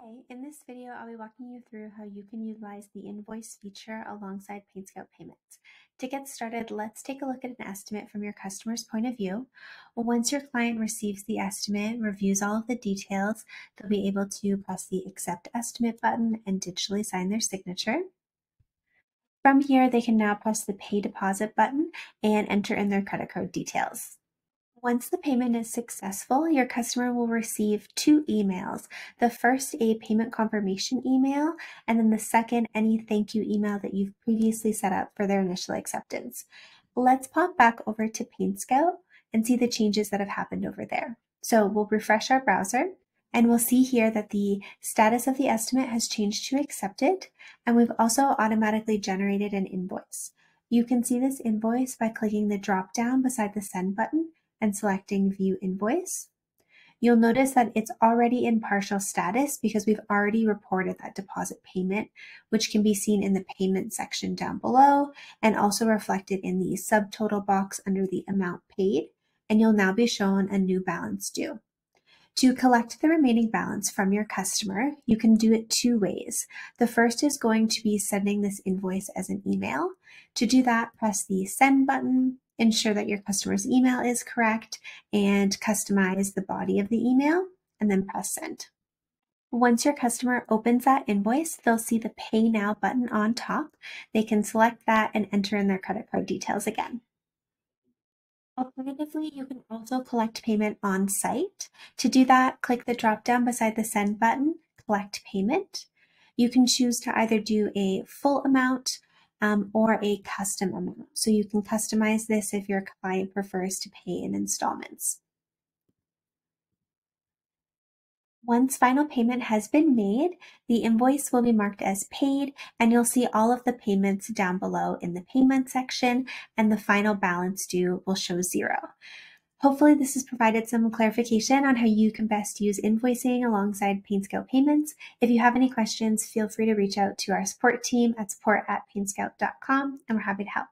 Hi, in this video, I'll be walking you through how you can utilize the invoice feature alongside PaintScout payments. To get started, let's take a look at an estimate from your customer's point of view. Once your client receives the estimate, reviews all of the details, they'll be able to press the accept estimate button and digitally sign their signature. From here, they can now press the pay deposit button and enter in their credit card details. Once the payment is successful, your customer will receive two emails. The first, a payment confirmation email, and then the second, any thank you email that you've previously set up for their initial acceptance. Let's pop back over to PaintScout and see the changes that have happened over there. So we'll refresh our browser and we'll see here that the status of the estimate has changed to accepted, and we've also automatically generated an invoice. You can see this invoice by clicking the drop down beside the send button and selecting View Invoice. You'll notice that it's already in partial status because we've already reported that deposit payment, which can be seen in the payment section down below and also reflected in the subtotal box under the amount paid. And you'll now be shown a new balance due. To collect the remaining balance from your customer, you can do it two ways. The first is going to be sending this invoice as an email. To do that, press the send button ensure that your customer's email is correct, and customize the body of the email, and then press send. Once your customer opens that invoice, they'll see the Pay Now button on top. They can select that and enter in their credit card details again. Alternatively, you can also collect payment on site. To do that, click the drop down beside the Send button, Collect Payment. You can choose to either do a full amount um, or a custom amount. So you can customize this if your client prefers to pay in installments. Once final payment has been made, the invoice will be marked as paid and you'll see all of the payments down below in the payment section and the final balance due will show zero. Hopefully this has provided some clarification on how you can best use invoicing alongside PaintScout payments. If you have any questions, feel free to reach out to our support team at support at paintscout.com and we're happy to help.